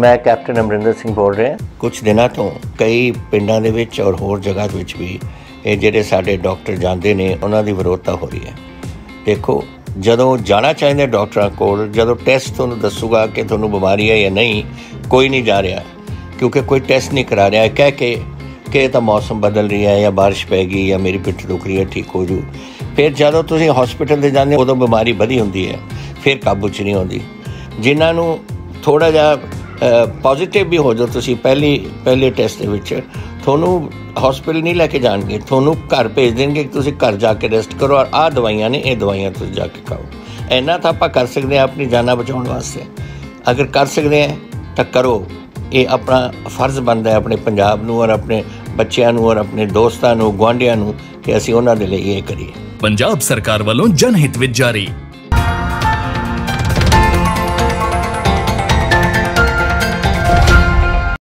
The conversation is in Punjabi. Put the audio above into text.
ਮੈਂ ਕੈਪਟਨ ਅਮਰਿੰਦਰ ਸਿੰਘ ਬੋਲ ਰਿਹਾ। ਕੁਝ ਦਿਨਾਂ ਤੋਂ ਕਈ ਪਿੰਡਾਂ ਦੇ ਵਿੱਚ ਔਰ ਹੋਰ ਜਗ੍ਹਾ ਦੇ ਵਿੱਚ ਵੀ ਇਹ ਜਿਹੜੇ ਸਾਡੇ ਡਾਕਟਰ ਜਾਂਦੇ ਨੇ, ਉਹਨਾਂ ਦੀ ਵਿਰੋਧਤਾ ਹੋ ਰਹੀ ਹੈ। ਦੇਖੋ, ਜਦੋਂ ਜਾਣਾ ਚਾਹੀਦਾ ਡਾਕਟਰਾਂ ਕੋਲ, ਜਦੋਂ ਟੈਸਟ ਤੁਹਾਨੂੰ ਦੱਸੂਗਾ ਕਿ ਤੁਹਾਨੂੰ ਬਿਮਾਰੀ ਹੈ ਜਾਂ ਨਹੀਂ, ਕੋਈ ਨਹੀਂ ਜਾ ਰਿਹਾ, ਕਿਉਂਕਿ ਕੋਈ ਟੈਸਟ ਨਹੀਂ ਕਰਾ ਰਿਹਾ। ਕਹਿ ਕੇ ਕਿ ਇਹ ਤਾਂ ਮੌਸਮ ਬਦਲ ਰਿਹਾ ਹੈ ਜਾਂ ਬਾਰਿਸ਼ ਪੈ ਗਈ ਜਾਂ ਮੇਰੀ ਪਿੱਠ ਦੁਖ ਰਹੀ ਹੈ, ਠੀਕ ਹੋ ਜੂ। ਫਿਰ ਜਦੋਂ ਤੁਸੀਂ ਹਸਪੀਟਲ ਦੇ ਜਾਂਦੇ ਉਦੋਂ ਬਿਮਾਰੀ ਵਧੀ ਹੁੰਦੀ ਹੈ, ਫਿਰ ਕਾਬੂ 'ਚ ਨਹੀਂ ਆਉਂਦੀ। ਜਿਨ੍ਹਾਂ ਨੂੰ ਥੋੜਾ ਜਿਹਾ ਪੋਜ਼ਿਟਿਵ ਵੀ ਹੋ ਜਾਓ ਤੁਸੀਂ ਪਹਿਲੀ, ਪਹਿਲੇ ਟੈਸਟ ਦੇ ਵਿੱਚ। ਤੁਹਾਨੂੰ ਹਸਪੀਟਲ ਨਹੀਂ ਲੈ ਕੇ ਜਾਣਗੇ, ਤੁਹਾਨੂੰ ਘਰ ਭੇਜ ਦੇਣਗੇ ਕਿ ਤੁਸੀਂ ਘਰ ਜਾ ਕੇ ਰੈਸਟ ਕਰੋ ਔਰ ਆਹ ਦਵਾਈਆਂ ਨੇ, ਇਹ ਦਵਾਈਆਂ ਤੁਸੀਂ ਜਾ ਕੇ ਖਾਓ। ਇੰਨਾ ਤਾਂ ਆਪਾਂ ਕਰ ਸਕਦੇ ਹਾਂ ਆਪਣੀ ਜਾਨਾਂ ਬਚਾਉਣ ਵਾਸਤੇ। ਅਗਰ ਕਰ ਸਕਦੇ ਹਾਂ, ਤਾਂ ਕਰੋ। ਇਹ ਆਪਣਾ ਫਰਜ਼ ਬਣਦਾ ਹੈ ਆਪਣੇ ਪੰਜਾਬ ਨੂੰ ਔਰ ਆਪਣੇ ਬੱਚਿਆਂ ਨੂੰ ਔਰ ਆਪਣੇ ਦੋਸਤਾਂ ਨੂੰ, ਗੁਆਂਢੀਆਂ ਨੂੰ ਕਿ ਅਸੀਂ ਉਹਨਾਂ ਦੇ ਲਈ ਇਹ ਕਰੀਏ। ਪੰਜਾਬ ਸਰਕਾਰ ਵੱਲੋਂ ਜਨਹਿਤ ਵਿੱਚ ਜਾਰੀ।